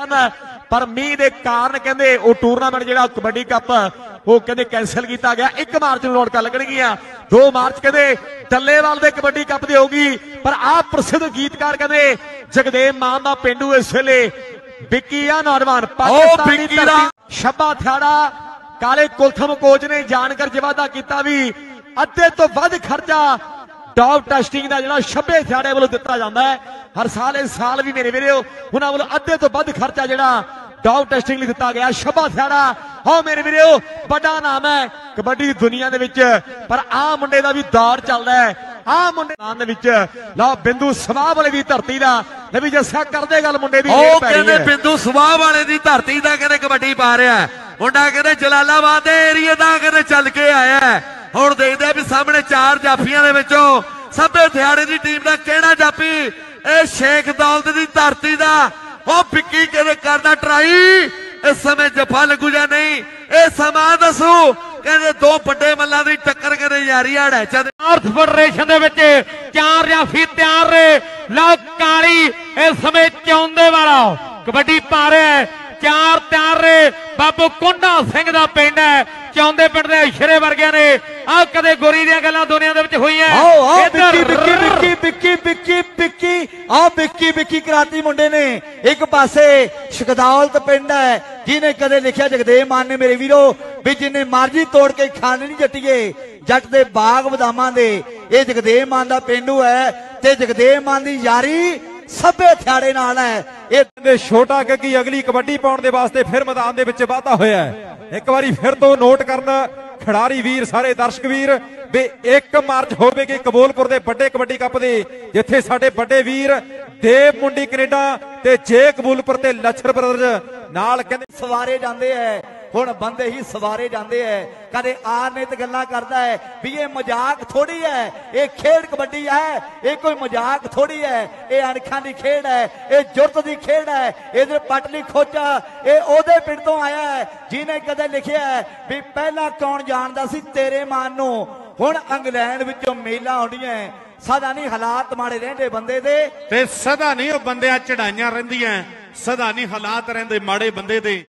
ਸਨ ਪਰ ਮੀਂਹ ਦੇ ਕਾਰਨ ਕਹਿੰਦੇ ਉਹ ਟੂਰਨਾਮੈਂਟ ਜਿਹੜਾ ਕਬੱਡੀ ਕੱਪ ਉਹ ਕਹਿੰਦੇ ਕੈਨਸਲ ਕੀਤਾ ਗਿਆ। 1 ਮਾਰਚ ਨੂੰ ਰੌਣਕਾਂ ਲੱਗਣਗੀਆਂ। 2 ਮਾਰਚ ਕਹਿੰਦੇ ਟੱਲੇਵਾਲ ਦੇ ਕਬੱਡੀ ਕੱਪ ਦੀ ਹੋਊਗੀ। ਪਰ ਆਹ ਪ੍ਰਸਿੱਧ ਗੀਤਕਾਰ ਕਹਿੰਦੇ ਜਗਦੇਵ ਮਾਨ ਦਾ ਪਿੰਡੂ ਇਸ ਵੇਲੇ ਵਿੱਕੀ ਆ ਨੌਜਵਾਨ ਪਾਕਿਸਤਾਨੀ ਧਰਤੀ ਸ਼ੱਬਾ ਥਿਆੜਾ ਕਾਲੇ ਕੁਲਥਮ ਕੋਚ ਨੇ ਜਾਣਕਾਰ ਵਾਅਦਾ ਕੀਤਾ ਵੀ ਅੱਧੇ ਤੋਂ ਵੱਧ ਖਰਚਾ ਡੌਗ ਟੈਸਟਿੰਗ ਦਾ ਜਿਹੜਾ ਸ਼ੱਬੇ ਥਿਆੜੇ ਵੱਲੋਂ ਦਿੱਤਾ ਜਾਂਦਾ ਹੈ ਹਰ ਸਾਲ ਇਸ ਸਾਲ ਵੀ ਮੇਰੇ ਵੀਰੋ ਉਹਨਾਂ ਵੱਲੋਂ ਅੱਧੇ ਤੋਂ ਵੱਧ ਖਰਚਾ ਜਿਹੜਾ ਡੌਗ ਟੈਸਟਿੰਗ ਲਈ ਦਿੱਤਾ ਗਿਆ ਸ਼ੱਬਾ ਥਿਆੜਾ ਹੋ ਮੇਰੇ ਵੀਰੋ ਵੱਡਾ ਨਾਮ ਹੈ ਕਬੱਡੀ ਦੀ ਦੁਨੀਆ ਦੇ ਵਿੱਚ ਪਰ ਆਹ ਮੁੰਡੇ ਦਾ ਵੀ ਦੌਰ ਚੱਲਦਾ ਹੈ ਆਹ ਮੁੰਡੇ ਦੇ ਵਿੱਚ ਲਓ ਬਿੰਦੂ ਸਵਾਹ ਵਾਲੇ ਦੀ ਧਰਤੀ ਦਾ ਲੈ ਵੀ ਜੱਸਾ ਕਰਦੇ ਗੱਲ ਮੁੰਡੇ ਦੀ ਉਹ ਕਹਿੰਦੇ। ਬਿੰਦੂ ਸਵਾਹ ਵਾਲੇ ਦੀ ਧਰਤੀ ਦਾ ਕਹਿੰਦੇ ਕਬੱਡੀ ਪਾ ਰਿਹਾ। ਮੁੰਡਾ ਕਹਿੰਦੇ ਜਲਾਲਾਬਾਦ ਦੇ ਏਰੀਏ ਦਾ ਕਹਿੰਦੇ ਚੱਲ ਕੇ ਆਇਆ। ਹੁਣ ਦੇਖਦੇ ਵੀ ਸਾਹਮਣੇ ਚਾਰ ਜਾਫੀਆਂ ਦੇ ਵਿੱਚੋਂ ਸਭੇ ਥਿਆੜੇ ਦੀ ਟੀਮ ਦਾ ਕਿਹੜਾ ਜਾਫੀ? ਇਹ ਸ਼ੇਖ ਦੌਲਤ ਦੀ ਧਰਤੀ ਦਾ। ਉਹ ਵਿੱਕੀ ਕਹਿੰਦੇ ਕਰਦਾ ਟਰਾਈ? ਇਸ ਸਮੇਂ ਜਫਾ ਲੱਗੂ ਜਾਂ ਨਹੀਂ? ਇਹ ਸਮਾਂ ਦੱਸੂ। ਕਹਿੰਦੇ ਦੋ ਵੱਡੇ ਮੱਲਾਂ ਦੀ ਟੱਕਰ ਕਹਿੰਦੇ ਯਾਰੀ ਆੜਾ ਚੰਦ ਨਾਰਥ ਫੈਡਰੇਸ਼ਨ ਦੇ ਵਿੱਚ ਚਾਰ ਜਾਫੀ ਤਿਆਰ ਨੇ। ਲਓ ਕਾਲੀ, ਇਸ ਸਮੇਂ ਚੌਂਦੇ ਵਾਲਾ। ਕਬੱਡੀ ਪਾ ਰਿਹਾ ਚਾਰ ਤਿਆਰ ਨੇ। ਬਾਬੂ ਕੁੰਡਾ ਸਿੰਘ ਦਾ ਪਿੰਡ ਹੈ। ਚੌਂਦੇ ਪਿੰਡ ਦੇ ਇਸ਼ਰੇ ਵਰਗਿਆਂ ਨੇ। ਆ ਕਦੇ ਗੋਰੀ ਦੀਆਂ ਗੱਲਾਂ ਦੁਨੀਆ ਦੇ ਵਿੱਚ ਹੋਈਆਂ। ਆਓ ਵਿੱਕੀ ਵਿੱਕੀ ਵਿੱਕੀ ਵਿੱਕੀ ਆ ਵਿੱਕੀ। ਵਿੱਕੀ ਕਰਾਤੀ ਮੁੰਡੇ ਨੇ। ਇੱਕ ਪਾਸੇ ਸ਼ਕਦੌਲਤ ਪਿੰਡ ਹੈ ਜਿਹਨੇ ਕਦੇ ਲਿਖਿਆ ਜਗਦੇਵ ਮਾਨ ਨੇ ਮੇਰੇ ਵੀਰੋ ਵੀ ਜਿੰਨੇ ਮਰਜ਼ੀ ਤੋੜ ਕੇ ਖਾਣ ਨਹੀਂ ਜੱਟੀਏ ਜੱਟ ਦੇ ਬਾਗ ਬਦਾਮਾਂ ਦੇ। ਇਹ ਜਗਦੇਵ ਮਾਨ ਦਾ ਪਿੰਡੂ ਹੈ ਤੇ ਜਗਦੇਵ ਮਾਨ ਦੀ ਯਾਰੀ ਸਭੇ ਥਿਆੜੇ ਨਾਲ ਹੈ। ਇਹ ਛੋਟਾ ਗੱਗੀ ਅਗਲੀ ਕਬੱਡੀ ਪਾਉਣ ਦੇ ਵਾਸਤੇ ਫਿਰ ਮੈਦਾਨ ਦੇ ਵਿੱਚ ਵਾਧਾ ਹੋਇਆ ਹੈ। ਇੱਕ ਵਾਰੀ ਫਿਰ ਤੋਂ ਨੋਟ ਕਰਨਾ, ਖਿਡਾਰੀ ਵੀਰ ਸਾਰੇ ਦਰਸ਼ਕ ਵੀਰ, ਵੀ 1 ਮਾਰਚ ਹੋਵੇਗੀ ਕਬੂਲਪੁਰ ਦੇ ਵੱਡੇ ਕਬੱਡੀ ਕੱਪ ਦੇ, ਜਿੱਥੇ ਸਾਡੇ ਵੱਡੇ ਵੀਰ ਦੇਵ ਮੁੰਡੀ ਕੈਨੇਡਾ ਤੇ ਜੇ ਕਬੂਲਪੁਰ ਤੇ ਲੱਛਰ ਬ੍ਰਦਰਜ਼ ਨਾਲ ਕਹਿੰਦੇ ਸਵਾਰੇ ਜਾਂਦੇ ਐ, ਹੁਣ ਬੰਦੇ ਹੀ ਸਵਾਰੇ ਜਾਂਦੇ ਐ। ਕਦੇ ਆਰ ਨੇ ਤੇ ਗੱਲਾਂ ਕਰਦਾ ਹੈ ਵੀ ਇਹ ਮਜ਼ਾਕ ਥੋੜੀ ਹੈ ਇਹ ਖੇਡ ਕਬੱਡੀ ਹੈ ਇਹ ਕੋਈ ਮਜ਼ਾਕ ਥੋੜੀ ਹੈ ਇਹ ਅਣਖਾਂ ਦੀ ਖੇਡ ਹੈ ਇਹ ਜੁਰਤ ਦੀ ਖੇਡ ਐ ਇਧਰ ਪਟਲੀ ਖੋਚਾ ਇਹ ਉਹਦੇ ਪਿੰਡ ਤੋਂ ਆਇਆ ਹੈ ਜਿਹਨੇ ਕਦੇ ਲਿਖਿਆ ਹੈ ਵੀ ਪਹਿਲਾਂ ਕੌਣ ਜਾਣਦਾ ਸੀ ਤੇਰੇ ਮਨ ਨੂੰ? ਹੁਣ ਇੰਗਲੈਂਡ ਵਿੱਚੋਂ ਮੇਲਾ ਆਉਂਦੀਆਂ ਸਦਾ ਨਹੀਂ ਹਾਲਾਤ ਮਾੜੇ ਰਹਿੰਦੇ ਬੰਦੇ ਦੇ। ਤੇ ਸਦਾ ਨਹੀਂ ਉਹ ਬੰਦਿਆਂ ਚੜਾਈਆਂ ਰਹਿੰਦੀਆਂ ਸਦਾ ਨਹੀਂ ਹਾਲਾਤ ਰਹਿੰਦੇ ਮਾੜੇ ਬੰਦੇ ਦੇ।